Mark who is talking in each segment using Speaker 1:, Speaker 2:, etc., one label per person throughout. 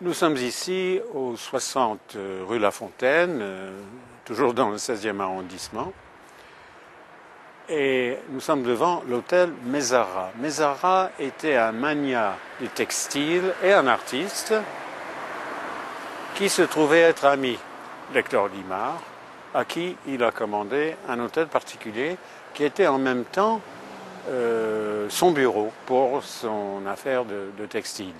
Speaker 1: Nous sommes ici au 60 rue La Fontaine, euh, toujours dans le 16e arrondissement. Et nous sommes devant l'hôtel Mézara. Mézara était un mania du textile et un artiste qui se trouvait être ami d'Hector Guimard, à qui il a commandé un hôtel particulier qui était en même temps euh, son bureau pour son affaire de textile.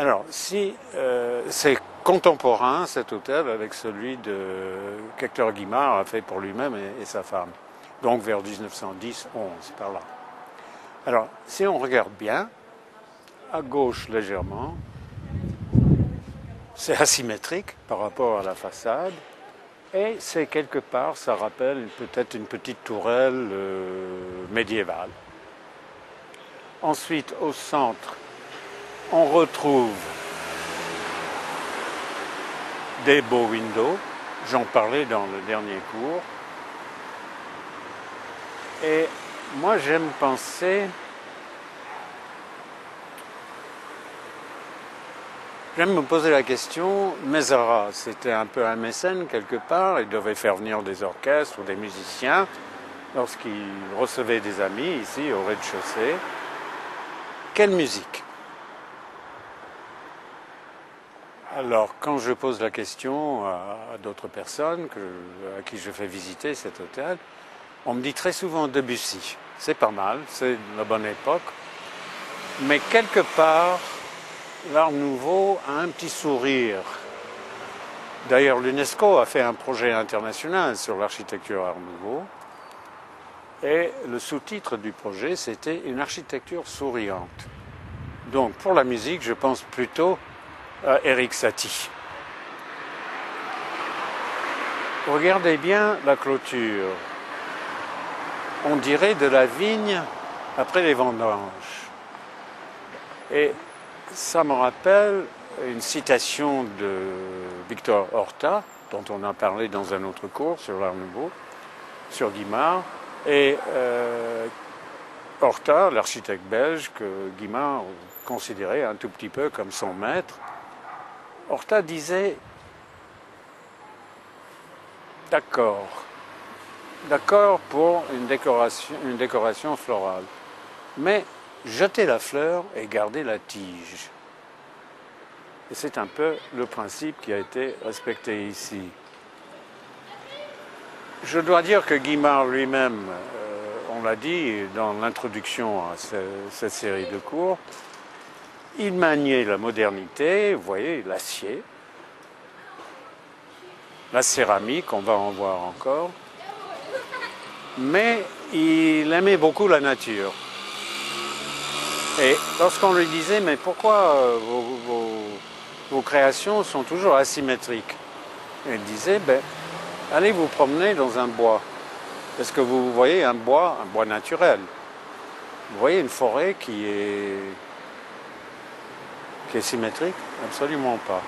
Speaker 1: Alors, si euh, c'est contemporain cet hôtel avec celui qu'Hector Guimard a fait pour lui-même et, et, sa femme, donc vers 1910-11 par là. Alors, si on regarde bien, à gauche légèrement, c'est asymétrique par rapport à la façade, et c'est quelque part, ça rappelle peut-être une petite tourelle euh, médiévale. Ensuite, au centre, on retrouve des beaux windows, j'en parlais dans le dernier cours. Et moi j'aime penser, j'aime me poser la question, Mézara, c'était un peu un mécène quelque part, il devait faire venir des orchestres ou des musiciens lorsqu'il recevait des amis ici au rez-de-chaussée. Quelle musique? Alors, quand je pose la question à, d'autres personnes à qui je fais visiter cet hôtel, on me dit très souvent Debussy. C'est pas mal, c'est la bonne époque. Mais quelque part, l'Art nouveau a un petit sourire. D'ailleurs, l'UNESCO a fait un projet international sur l'architecture Art nouveau. Et le sous-titre du projet, c'était une architecture souriante. Donc, pour la musique, je pense plutôt Eric Satie. Regardez bien la clôture. On dirait de la vigne après les vendanges. Et ça me rappelle une citation de Victor Horta, dont on a parlé dans un autre cours sur l'Art sur Guimard. Et euh, Horta, l'architecte belge que Guimard considérait un tout petit peu comme son maître, Horta disait d'accord, d'accord pour une décoration, florale, mais jeter la fleur et garder la tige. Et c'est un peu le principe qui a été respecté ici. Je dois dire que Guimard lui-même, euh, on l'a dit dans l'introduction à ce, cette série de cours, il maniait la modernité, vous voyez, l'acier, la céramique, on va en voir encore, mais il aimait beaucoup la nature. Et lorsqu'on lui disait, mais pourquoi euh, vos, créations sont toujours asymétriques? Il disait, ben, allez vous promener dans un bois. Est-ce que vous voyez un bois, un bois naturel Vous voyez une forêt qui est qui est symétrique? Absolument pas.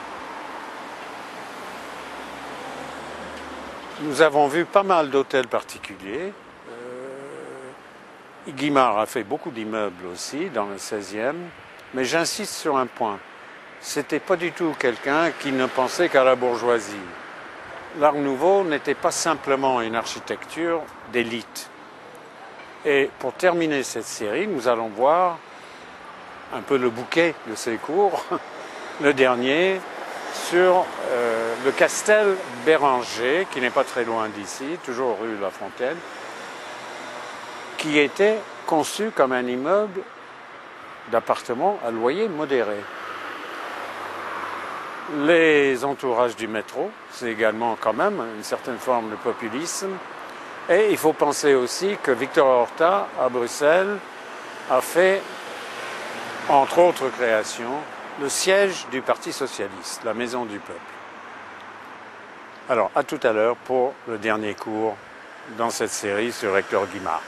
Speaker 1: Nous avons vu pas mal d'hôtels particuliers. Euh, Guimard a fait beaucoup d'immeubles aussi dans le 16e, mais j'insiste sur un point. C'était pas du tout quelqu'un qui ne pensait qu'à la bourgeoisie. L'Art nouveau n'était pas simplement une architecture d'élite. Et pour terminer cette série, nous allons voir un peu le bouquet de ces cours, le dernier, sur euh, le Castel Béranger, qui n'est pas très loin d'ici, toujours rue La Fontaine, qui était conçu comme un immeuble d'appartements à loyer modéré. Les entourages du métro, c'est également quand même une certaine forme de populisme. Et il faut penser aussi que Victor Horta, à Bruxelles, a fait entre autres créations, le siège du Parti socialiste, la Maison du peuple. Alors, à tout à l'heure pour le dernier cours dans cette série sur Hector Guimard.